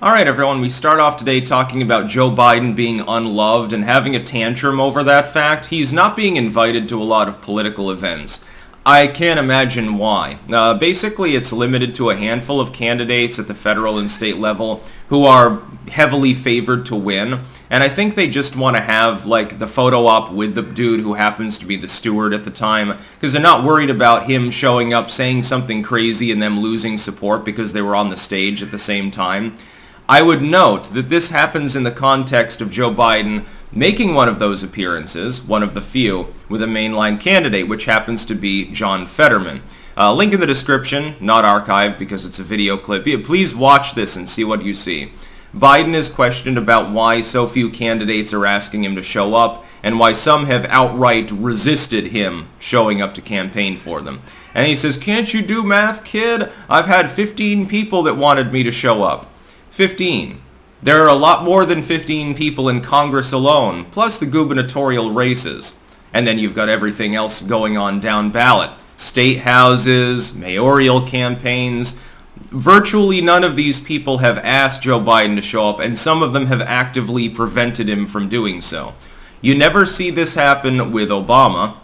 All right, everyone, we start off today talking about Joe Biden being unloved and having a tantrum over that fact. He's not being invited to a lot of political events. I can't imagine why. Uh, basically, it's limited to a handful of candidates at the federal and state level who are heavily favored to win. And I think they just want to have like the photo op with the dude who happens to be the steward at the time because they're not worried about him showing up saying something crazy and them losing support because they were on the stage at the same time. I would note that this happens in the context of Joe Biden making one of those appearances, one of the few, with a mainline candidate, which happens to be John Fetterman. Uh, link in the description, not archived because it's a video clip. Please watch this and see what you see. Biden is questioned about why so few candidates are asking him to show up and why some have outright resisted him showing up to campaign for them. And he says, can't you do math, kid? I've had 15 people that wanted me to show up. 15. There are a lot more than 15 people in Congress alone, plus the gubernatorial races. And then you've got everything else going on down ballot. State houses, mayoral campaigns. Virtually none of these people have asked Joe Biden to show up, and some of them have actively prevented him from doing so. You never see this happen with Obama.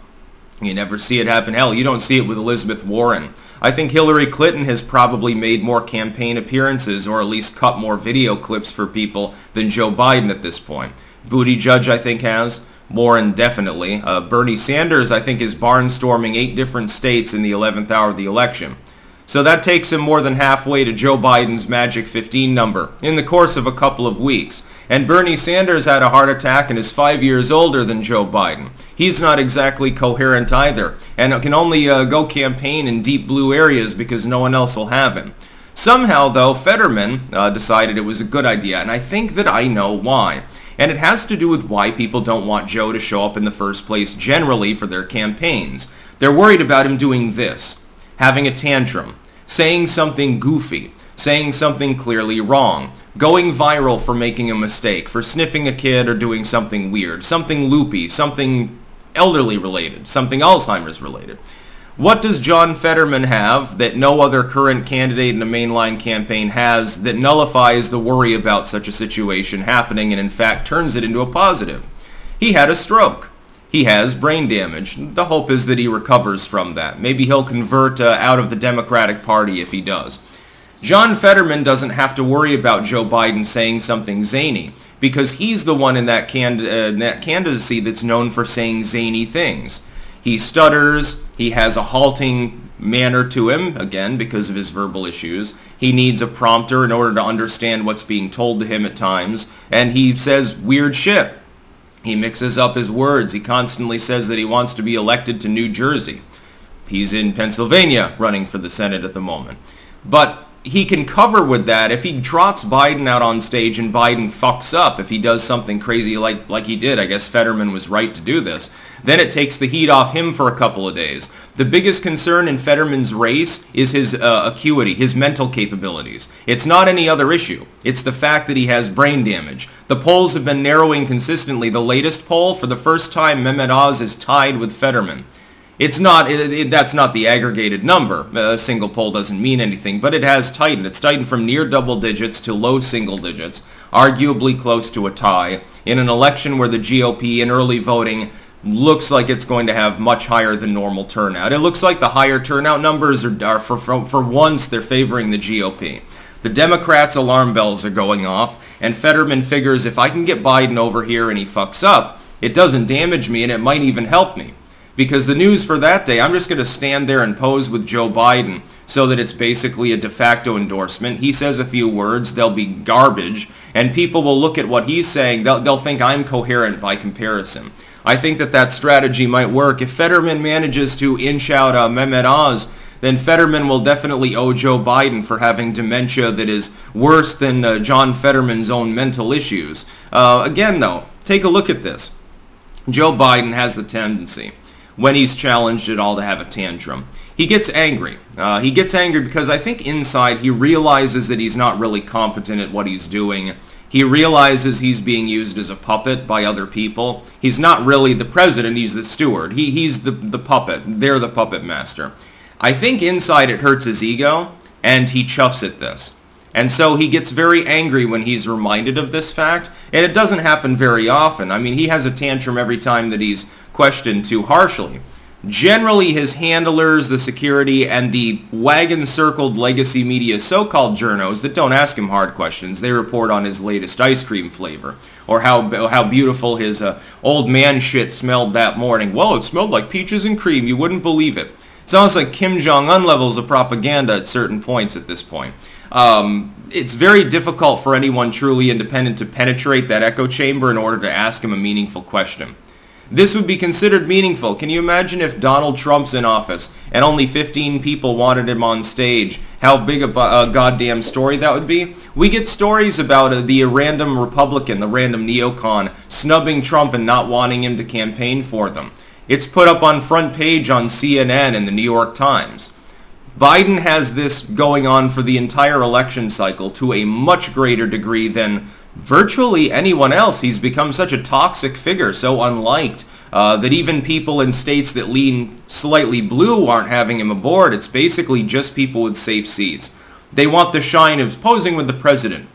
You never see it happen. Hell, you don't see it with Elizabeth Warren. I think Hillary Clinton has probably made more campaign appearances or at least cut more video clips for people than Joe Biden at this point. Buttigieg, I think, has. More indefinitely. Uh, Bernie Sanders, I think, is barnstorming eight different states in the 11th hour of the election. So that takes him more than halfway to Joe Biden's magic 15 number in the course of a couple of weeks. And Bernie Sanders had a heart attack and is five years older than Joe Biden. He's not exactly coherent either, and can only uh, go campaign in deep blue areas because no one else will have him. Somehow, though, Fetterman uh, decided it was a good idea, and I think that I know why. And it has to do with why people don't want Joe to show up in the first place generally for their campaigns. They're worried about him doing this, having a tantrum, saying something goofy, saying something clearly wrong, going viral for making a mistake, for sniffing a kid or doing something weird, something loopy, something elderly related, something Alzheimer's related. What does John Fetterman have that no other current candidate in a mainline campaign has that nullifies the worry about such a situation happening and in fact turns it into a positive? He had a stroke. He has brain damage. The hope is that he recovers from that. Maybe he'll convert uh, out of the Democratic Party if he does. John Fetterman doesn't have to worry about Joe Biden saying something zany because he's the one in that, uh, that candidacy that's known for saying zany things. He stutters, he has a halting manner to him, again, because of his verbal issues. He needs a prompter in order to understand what's being told to him at times, and he says weird shit. He mixes up his words. He constantly says that he wants to be elected to New Jersey. He's in Pennsylvania running for the Senate at the moment. But he can cover with that if he trots Biden out on stage and Biden fucks up if he does something crazy like like he did. I guess Fetterman was right to do this. Then it takes the heat off him for a couple of days. The biggest concern in Fetterman's race is his uh, acuity, his mental capabilities. It's not any other issue. It's the fact that he has brain damage. The polls have been narrowing consistently. The latest poll, for the first time, Mehmet Oz is tied with Fetterman. It's not, it, it, that's not the aggregated number. A single poll doesn't mean anything, but it has tightened. It's tightened from near double digits to low single digits, arguably close to a tie, in an election where the GOP in early voting looks like it's going to have much higher than normal turnout. It looks like the higher turnout numbers are, are for, for, for once, they're favoring the GOP. The Democrats' alarm bells are going off, and Fetterman figures if I can get Biden over here and he fucks up, it doesn't damage me and it might even help me. Because the news for that day, I'm just going to stand there and pose with Joe Biden so that it's basically a de facto endorsement. He says a few words, they'll be garbage, and people will look at what he's saying, they'll, they'll think I'm coherent by comparison. I think that that strategy might work. If Fetterman manages to inch out uh, Mehmet Oz, then Fetterman will definitely owe Joe Biden for having dementia that is worse than uh, John Fetterman's own mental issues. Uh, again, though, take a look at this. Joe Biden has the tendency when he's challenged at all to have a tantrum. He gets angry. Uh, he gets angry because I think inside he realizes that he's not really competent at what he's doing. He realizes he's being used as a puppet by other people. He's not really the president, he's the steward. He, he's the, the puppet. They're the puppet master. I think inside it hurts his ego, and he chuffs at this. And so he gets very angry when he's reminded of this fact, and it doesn't happen very often. I mean, he has a tantrum every time that he's questioned too harshly. Generally, his handlers, the security, and the wagon-circled legacy media so-called journos that don't ask him hard questions, they report on his latest ice cream flavor, or how, how beautiful his uh, old man shit smelled that morning. Well, it smelled like peaches and cream, you wouldn't believe it. It's almost like Kim Jong-un levels of propaganda at certain points at this point. Um, it's very difficult for anyone truly independent to penetrate that echo chamber in order to ask him a meaningful question. This would be considered meaningful. Can you imagine if Donald Trump's in office and only 15 people wanted him on stage? How big a, a goddamn story that would be? We get stories about uh, the random Republican, the random neocon, snubbing Trump and not wanting him to campaign for them. It's put up on front page on CNN and the New York Times. Biden has this going on for the entire election cycle to a much greater degree than virtually anyone else. He's become such a toxic figure, so unliked, uh, that even people in states that lean slightly blue aren't having him aboard. It's basically just people with safe seats. They want the shine of posing with the president.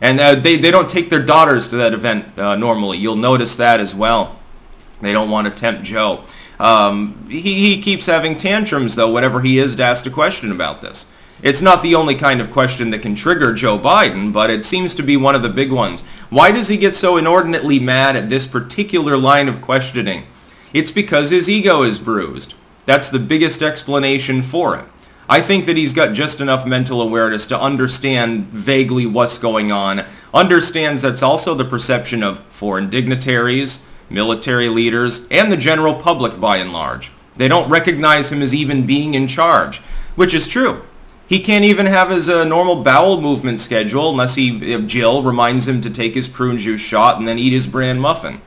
And uh, they, they don't take their daughters to that event uh, normally. You'll notice that as well. They don't want to tempt Joe. Um, he, he keeps having tantrums, though, whenever he is asked a question about this. It's not the only kind of question that can trigger Joe Biden, but it seems to be one of the big ones. Why does he get so inordinately mad at this particular line of questioning? It's because his ego is bruised. That's the biggest explanation for it. I think that he's got just enough mental awareness to understand vaguely what's going on, understands that's also the perception of foreign dignitaries, military leaders, and the general public by and large. They don't recognize him as even being in charge, which is true. He can't even have his uh, normal bowel movement schedule unless he, Jill reminds him to take his prune juice shot and then eat his bran muffin.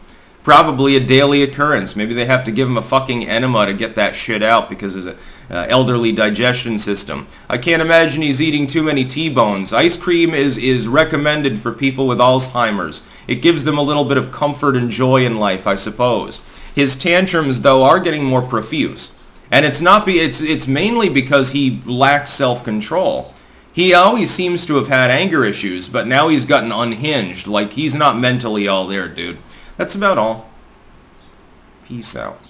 Probably a daily occurrence. Maybe they have to give him a fucking enema to get that shit out because of an uh, elderly digestion system. I can't imagine he's eating too many T-bones. Ice cream is, is recommended for people with Alzheimer's. It gives them a little bit of comfort and joy in life, I suppose. His tantrums, though, are getting more profuse. And it's not be it's it's mainly because he lacks self-control. He always seems to have had anger issues, but now he's gotten unhinged. Like he's not mentally all there, dude. That's about all. Peace out.